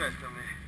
velho também.